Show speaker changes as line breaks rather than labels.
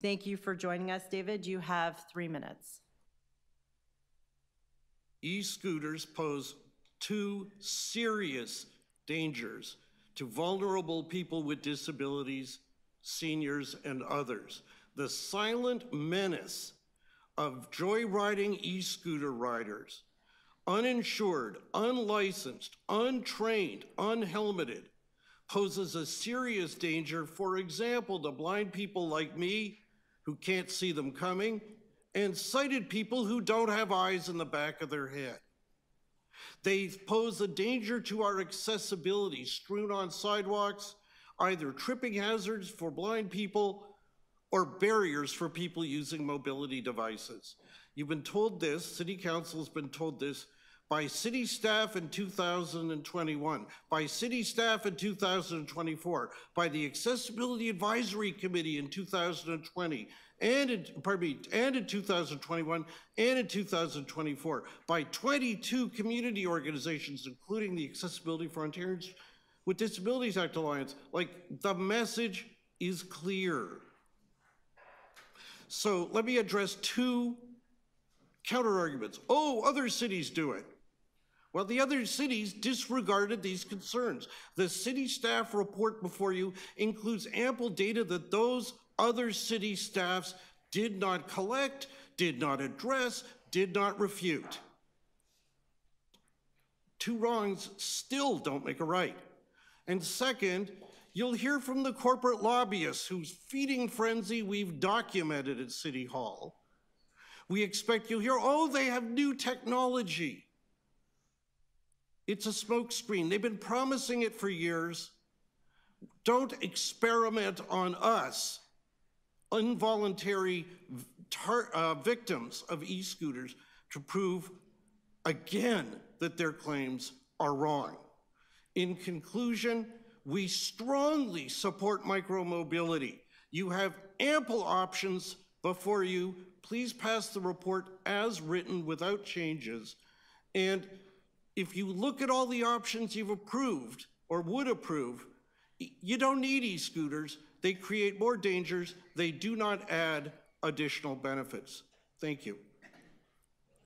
Thank you for joining us, David. You have three minutes.
E-scooters pose two serious dangers to vulnerable people with disabilities, seniors, and others. The silent menace of joyriding e-scooter riders, uninsured, unlicensed, untrained, unhelmeted, poses a serious danger, for example, to blind people like me who can't see them coming, and sighted people who don't have eyes in the back of their head. They pose a danger to our accessibility, strewn on sidewalks, either tripping hazards for blind people or barriers for people using mobility devices. You've been told this, City Council has been told this by city staff in 2021, by city staff in 2024, by the Accessibility Advisory Committee in 2020, and in, pardon me, and in 2021, and in 2024, by 22 community organizations, including the Accessibility for Ontarians with Disabilities Act Alliance. Like, the message is clear. So let me address two counter arguments. Oh, other cities do it. Well, the other cities disregarded these concerns. The city staff report before you includes ample data that those other city staffs did not collect, did not address, did not refute. Two wrongs still don't make a right. And second, you'll hear from the corporate lobbyists whose feeding frenzy we've documented at City Hall. We expect you'll hear, oh, they have new technology. It's a smokescreen. They've been promising it for years. Don't experiment on us, involuntary uh, victims of e-scooters, to prove again that their claims are wrong. In conclusion, we strongly support micromobility. You have ample options before you. Please pass the report as written without changes. And if you look at all the options you've approved or would approve, you don't need e-scooters. They create more dangers. They do not add additional benefits. Thank you.